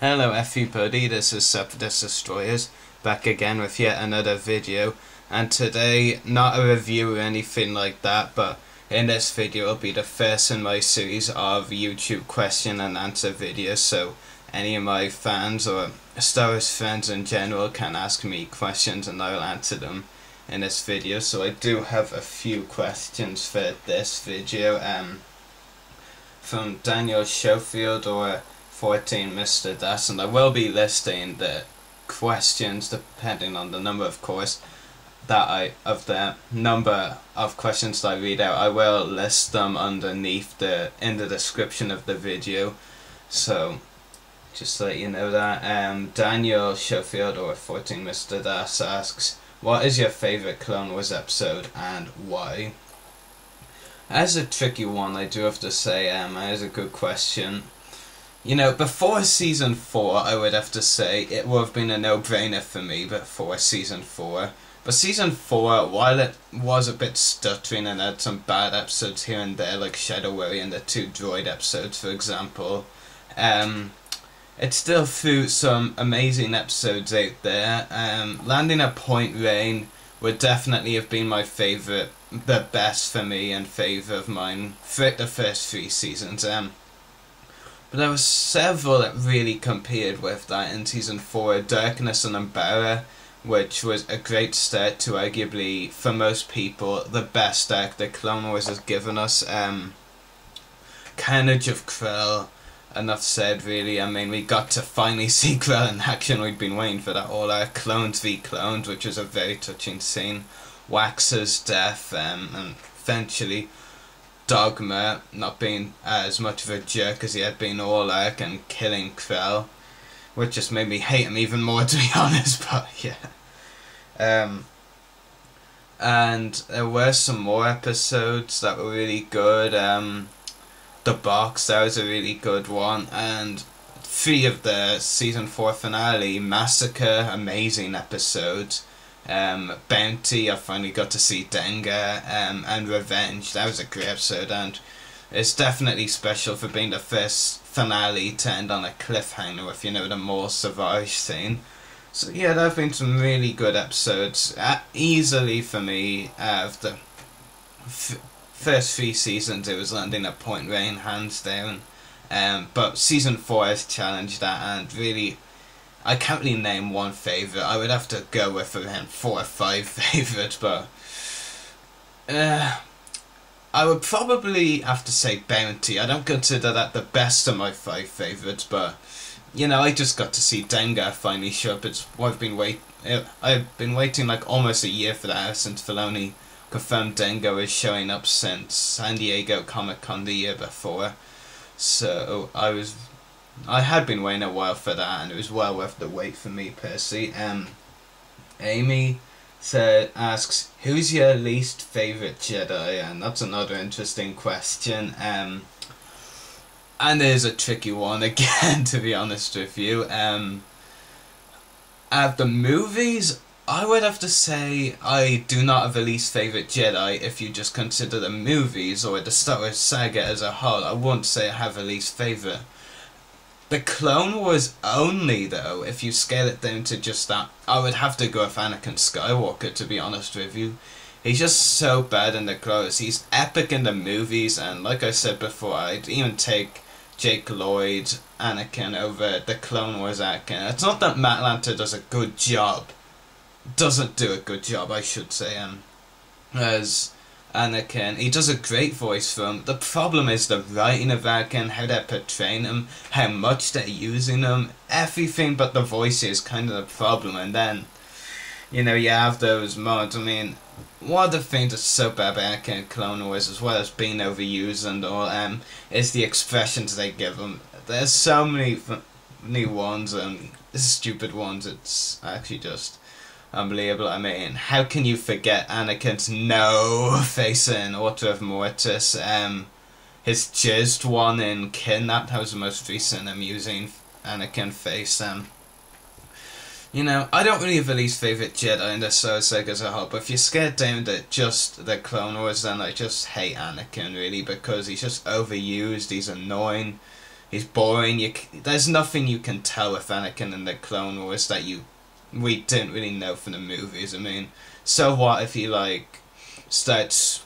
Hello everybody, this is Separatist Destroyers, back again with yet another video, and today, not a review or anything like that, but in this video will be the first in my series of YouTube question and answer videos, so any of my fans or Star Wars friends in general can ask me questions and I'll answer them in this video, so I do have a few questions for this video, um, from Daniel Schofield or 14 Mr. Das, and I will be listing the questions depending on the number, of course, that I of the number of questions that I read out. I will list them underneath the in the description of the video. So, just to let you know that. Um, Daniel Schofield or 14 Mr. Das asks, "What is your favorite Clone Wars episode and why?" As a tricky one, I do have to say, um, that is a good question. You know, before season four, I would have to say it would have been a no-brainer for me before season four. But season four, while it was a bit stuttering and had some bad episodes here and there, like Shadow Warrior and the two droid episodes, for example, um, it still threw some amazing episodes out there. Um, landing at Point Rain would definitely have been my favourite, the best for me and favourite of mine for the first three seasons. Um, but there were several that really compared with that in season four. Darkness and Umbara, which was a great start to arguably, for most people, the best arc that Clone Wars has given us. Um, Carnage of Krell, enough said really. I mean, we got to finally see Krell in action. We'd been waiting for that all our clones v clones, which was a very touching scene. Wax's death, um, and eventually Dogma not being as much of a jerk as he had been all arc and killing Krell, which just made me hate him even more to be honest. But yeah, um, and there were some more episodes that were really good. Um, the box that was a really good one, and three of the season four finale massacre amazing episodes um, Bounty, I finally got to see Dengar um, and Revenge. That was a great episode, and it's definitely special for being the first finale to end on a cliffhanger, if you know the Maul Savage scene. So yeah, there have been some really good episodes. Uh, easily for me, uh, of the first three seasons, it was landing at Point Rain, hands down. Um, but season four has challenged that and really I can't really name one favourite. I would have to go with around four or five favourites, but uh, I would probably have to say Bounty. I don't consider that the best of my five favourites, but you know, I just got to see Dengar finally show up. It's I've been wait. Uh, I've been waiting like almost a year for that since Filoni confirmed Dengar is showing up since San Diego Comic Con the year before. So I was I had been waiting a while for that, and it was well worth the wait for me Percy. Um, Ami said asks, "Who's your least favorite Jedi?" And that's another interesting question. Um, and it is a tricky one again, to be honest with you. Um, at the movies, I would have to say I do not have a least favorite Jedi. If you just consider the movies or the Star Wars saga as a whole, I wouldn't say I have a least favorite. The Clone Wars only, though, if you scale it down to just that, I would have to go with Anakin Skywalker, to be honest with you. He's just so bad in the clothes. He's epic in the movies, and like I said before, I'd even take Jake Lloyd Anakin over the Clone Wars Anakin. It's not that Matt Lanter does a good job. Doesn't do a good job, I should say. Um, as Anakin. He does a great voice for him. The problem is the writing of Anakin, how they're portraying him, how much they're using him. Everything but the voice is kind of the problem. And then, you know, you have those mods. I mean, one of the things that's so bad about Anakin Clone Wars, as well as being overused and all, um, is the expressions they give him. There's so many new ones and stupid ones. It's actually just unbelievable. I mean, how can you forget Anakin's no face in Altar of Mortis? Um, his jizzed one in Kidnap, that was the most recent amusing Anakin face. Um, you know, I don't really have a least favourite Jedi in the Star Saga as a whole, but if you're scared down to just the Clone Wars, then I just hate Anakin, really, because he's just overused, he's annoying, he's boring. You there's nothing you can tell with Anakin in the Clone Wars that you we didn't really know from the movies. I mean, so what if he like starts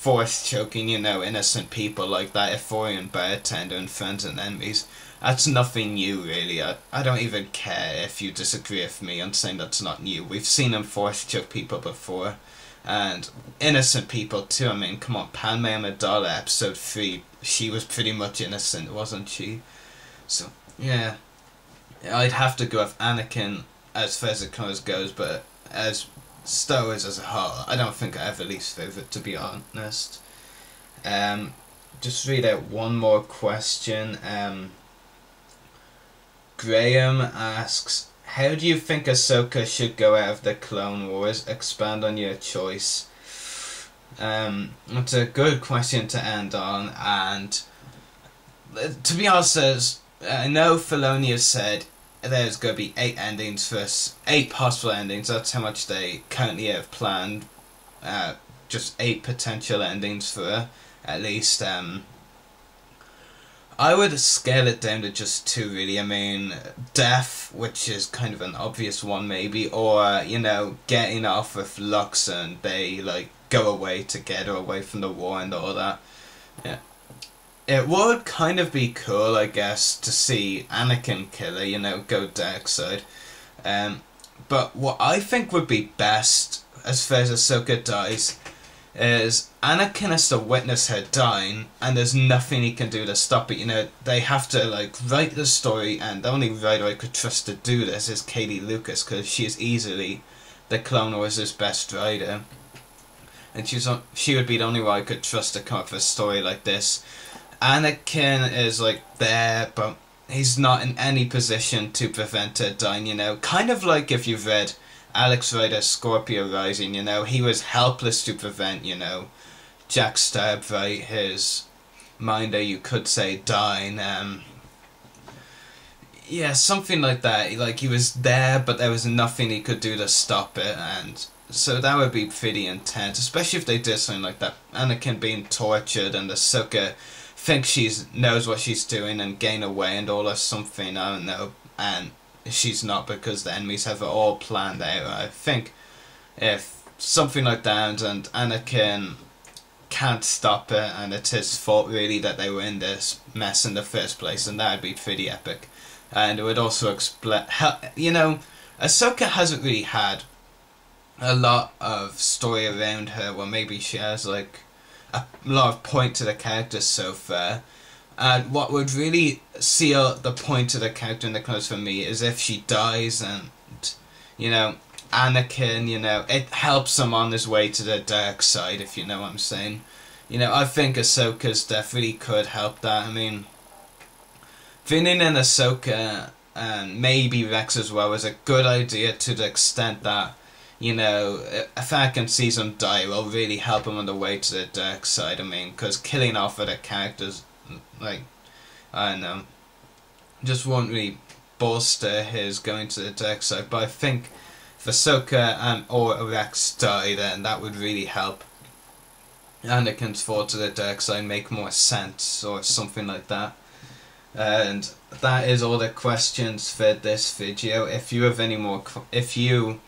force choking, you know, innocent people like that Ithorian bartender and friends and enemies. That's nothing new, really. I, I don't even care if you disagree with me on saying that's not new. We've seen him force choke people before. And innocent people, too. I mean, come on, Padme Amidala, episode 3, she was pretty much innocent, wasn't she? So, yeah. I'd have to go with Anakin as far as it goes, but as Star Wars as a whole, I don't think I have a least favourite, to be honest. Um, just read out one more question. Um, Graham asks, How do you think Ahsoka should go out of the Clone Wars? Expand on your choice. Um, it's a good question to end on, and uh, to be honest, I know Filoni has said there's going to be eight endings for eight possible endings. That's how much they currently have planned. Uh, just eight potential endings for at least. Um, I would scale it down to just two, really. I mean, death, which is kind of an obvious one, maybe, or you know, getting off with Lux and they like go away together, away from the war and all that. Yeah. It would kind of be cool, I guess, to see Anakin Killer, you know, go dark side. Um, but what I think would be best, as far as Ahsoka dies, is Anakin has to witness her dying, and there's nothing he can do to stop it. You know, they have to like write the story, and the only writer I could trust to do this is Katie Lucas, because she is easily the Clone Wars' best writer, and she's she would be the only one I could trust to come up with a story like this. Anakin is like there, but he's not in any position to prevent her dying, you know. Kind of like if you've read Alex Rider's Scorpia Rising, you know, he was helpless to prevent, you know, Jack stab Starbright, his minder, you could say, dying. Um, yeah, something like that. Like he was there, but there was nothing he could do to stop it, and so that would be pretty intense, especially if they did something like that. Anakin being tortured and the Ahsoka think she's knows what she's doing and gain away and all or something. I don't know, and she's not because the enemies have it all planned out. I think if something like that and Anakin can't stop it and it's his fault really that they were in this mess in the first place and that would be pretty epic. And it would also explain, you know, Ahsoka hasn't really had a lot of story around her. Well, maybe she has like a lot of point to the character so far. And what would really seal the point to the character in the close for me is if she dies and, you know, Anakin, you know, it helps him on his way to the dark side, if you know what I'm saying. You know, I think Ahsoka's death really could help that. I mean, Vinin and Ahsoka uh, and maybe Rex as well is a good idea to the extent that you know, if I can see some die, will really help him on the way to the dark side. I mean, because killing off other characters, like, I don't know, just won't really bolster his going to the dark side. But I think if Ahsoka and or Rex die, then that would really help Anakin's fall to the dark side make more sense, or something like that. And that is all the questions for this video. If you have any more, if you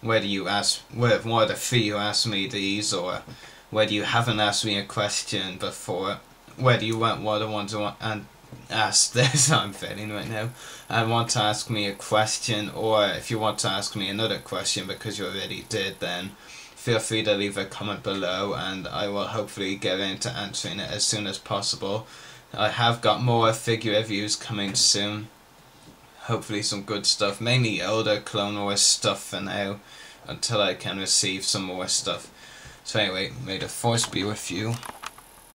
whether you ask whether three you asked me these or whether you haven't asked me a question before, whether you want one of the ones want and ask this I'm failing right now and want to ask me a question or if you want to ask me another question because you already did then feel free to leave a comment below and I will hopefully get into answering it as soon as possible. I have got more figure reviews coming soon hopefully some good stuff, mainly older Clone Wars stuff for now, until I can receive some more stuff. So anyway, may the force be with you.